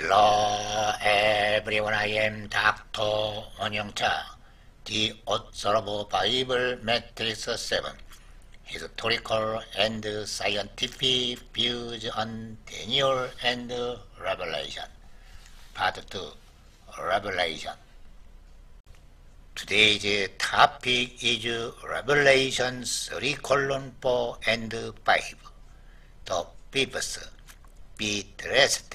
Hello everyone, I am Dr. 원영차. The author of Bible Matrix 7. Historical and scientific views on Daniel and Revelation. Part 2. Revelation. Today's topic is Revelation 3 colon 4 and 5. The fifth, be dressed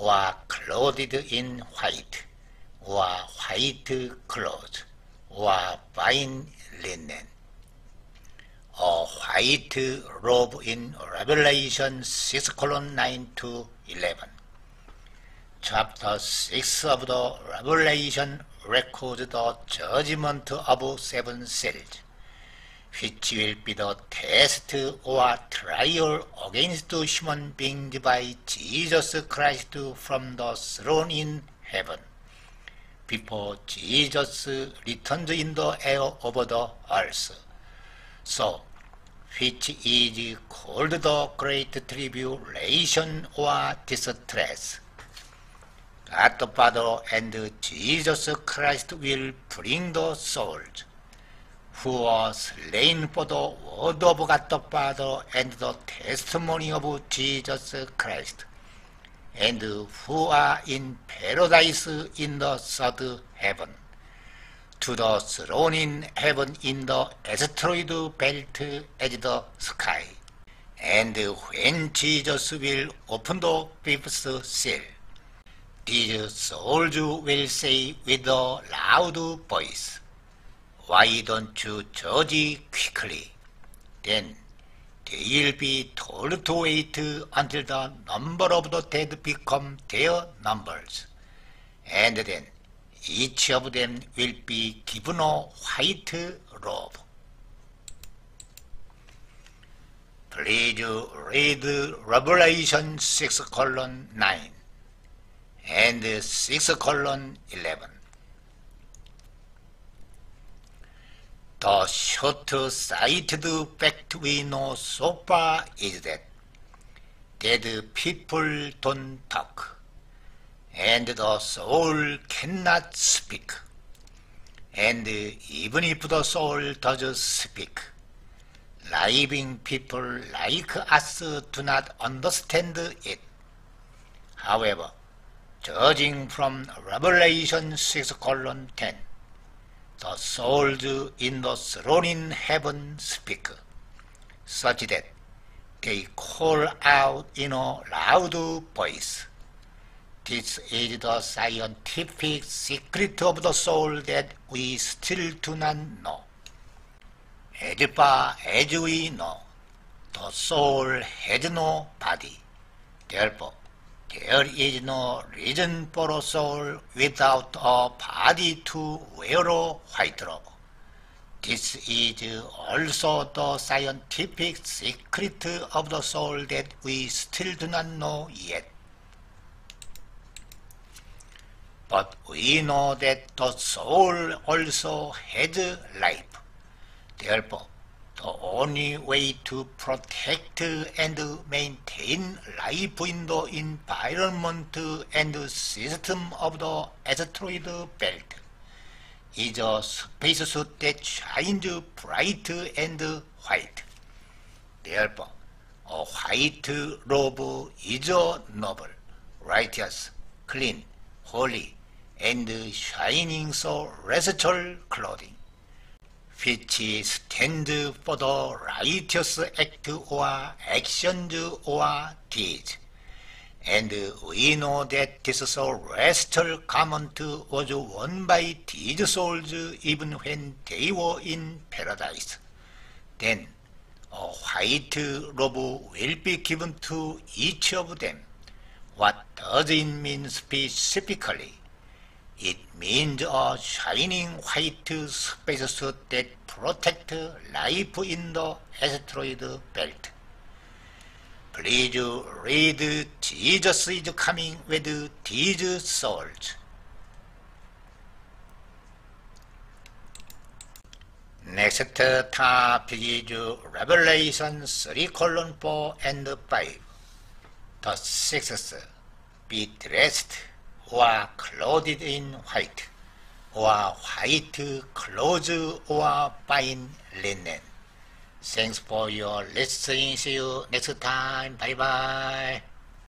or clothed in white, or white clothes, or fine linen. A white robe in Revelation 6 colon 9 to 11. Chapter 6 of the Revelation records the judgment of seven seals, which will be the test or trial against human beings by Jesus Christ from the throne in heaven, before Jesus returns in the air over the earth. So, which is called the Great Tribulation or distress. God the Father and Jesus Christ will bring the souls who slain for the word of God the Father and the testimony of Jesus Christ, and who are in paradise in the third heaven, to the throne in heaven in the asteroid belt as the sky. And when Jesus will open the fifth seal, these souls will say with a loud voice, Why don't you judge quickly? Then they will be told to wait until the number of the dead become their numbers. And then each of them will be given a white robe. Please read Revelation 6 colon 9 and 6 colon 11. The short-sighted fact we know so far is that dead people don't talk, and the soul cannot speak. And even if the soul does speak, living people like us do not understand it. However, judging from Revelation 6 colon 10, the souls in the throne in heaven speak, such that they call out in a loud voice. This is the scientific secret of the soul that we still do not know. As far as we know, the soul has no body. Therefore, there is no reason for a soul without a body to wear a white robe. This is also the scientific secret of the soul that we still do not know yet. But we know that the soul also has life. Therefore, the only way to protect and maintain life in the environment and system of the asteroid belt is a spacesuit that shines bright and white. Therefore, a white robe is a noble, righteous, clean, holy, and shining celestial clothing which stand for the righteous act or actions or deeds. And we know that this celestial garment was won by these souls even when they were in paradise. Then a white robe will be given to each of them. What does it mean specifically? It means a shining white spacesuit that protects life in the asteroid belt. Please read Jesus is coming with these souls. Next topic is Revelation 3 colon 4 and 5. The sixth, be dressed or clothed in white, or white clothes or fine linen. Thanks for your listening. See you next time. Bye bye.